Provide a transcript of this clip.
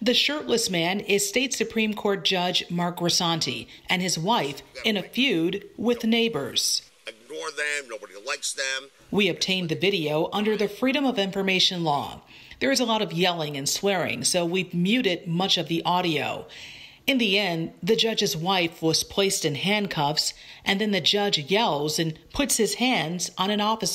The shirtless man is State Supreme Court Judge Mark Grisanti and his wife in a feud with neighbors. Ignore them, nobody likes them. We obtained the video under the Freedom of Information law. There is a lot of yelling and swearing, so we've muted much of the audio. In the end, the judge's wife was placed in handcuffs, and then the judge yells and puts his hands on an officer.